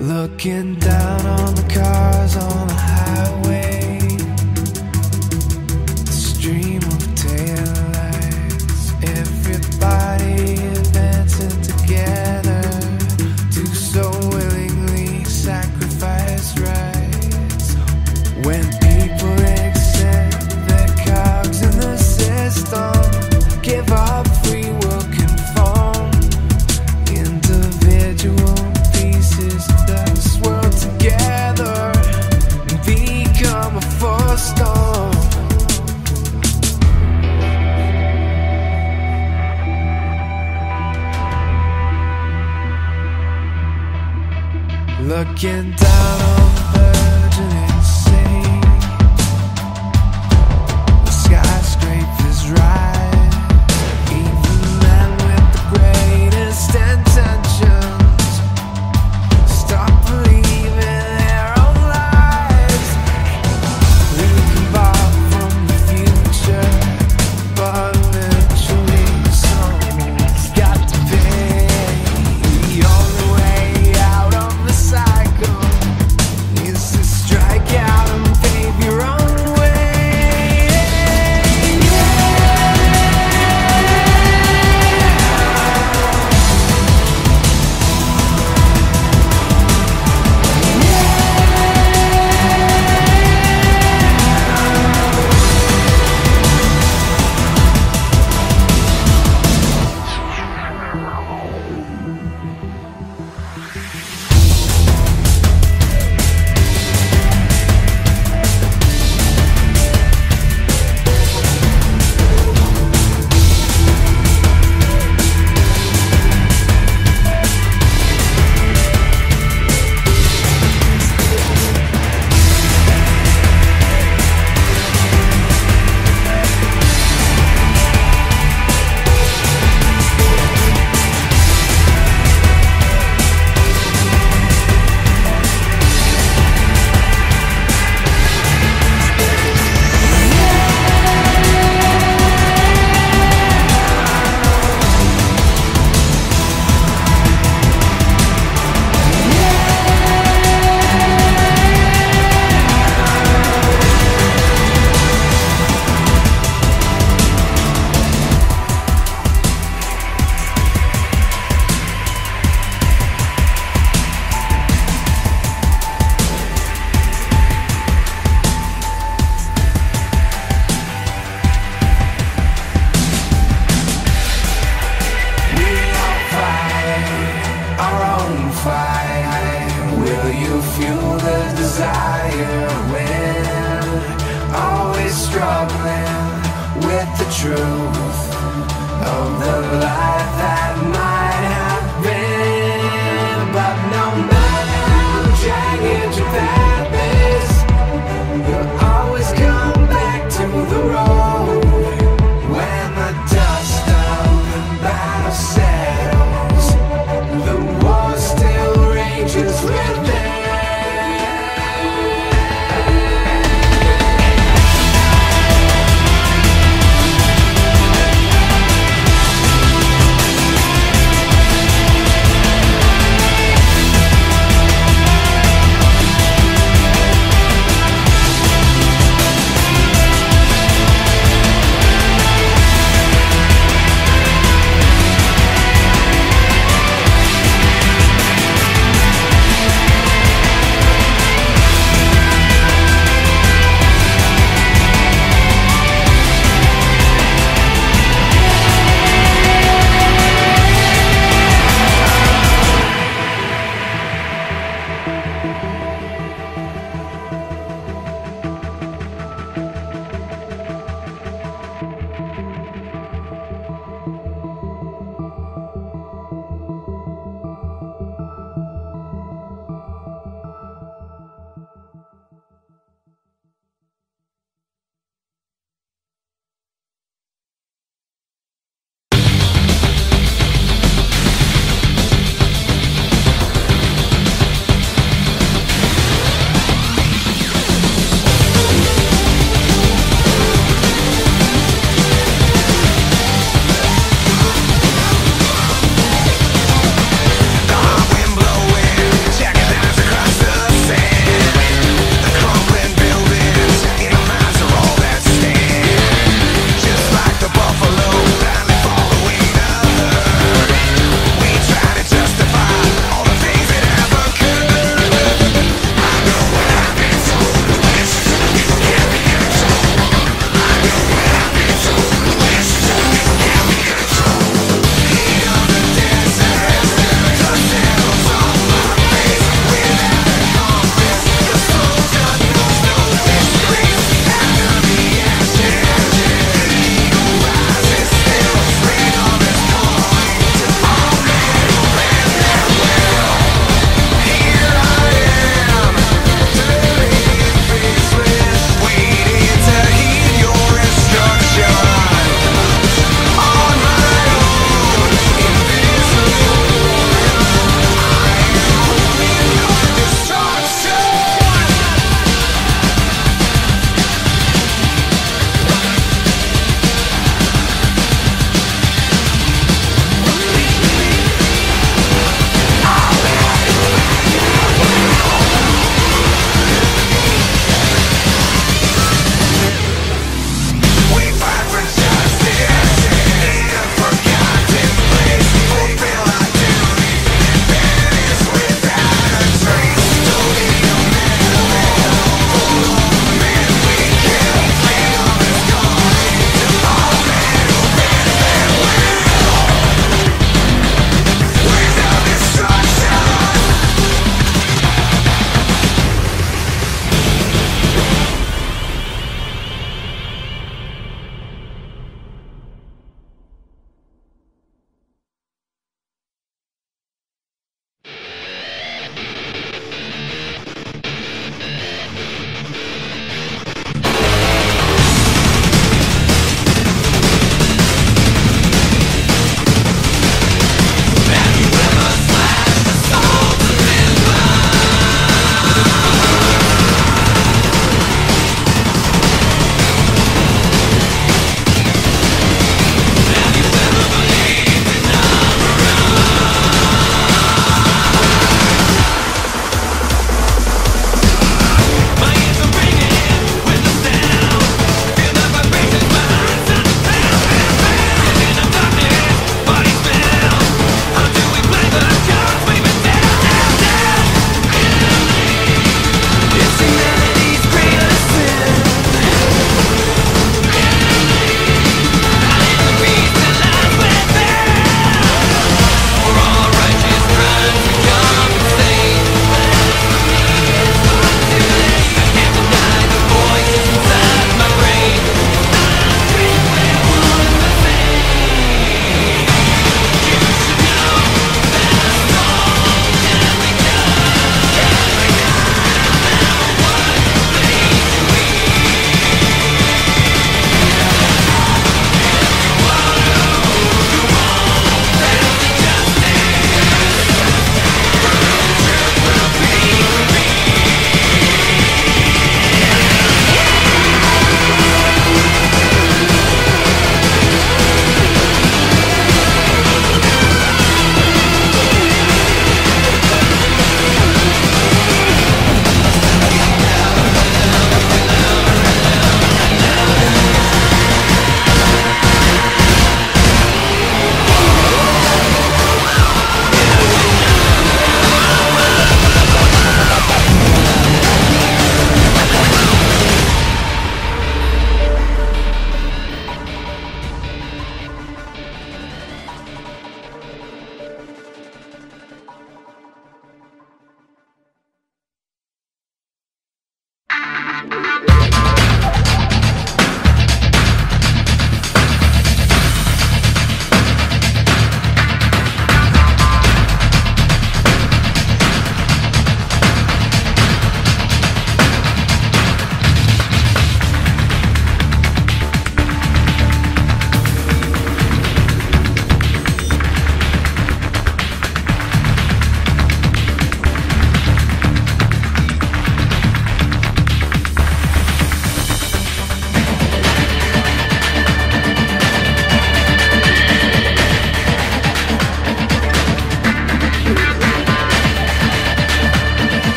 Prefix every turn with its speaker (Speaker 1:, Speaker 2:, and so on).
Speaker 1: Looking down on the cars on the highway, Looking